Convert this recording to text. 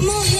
Mujer.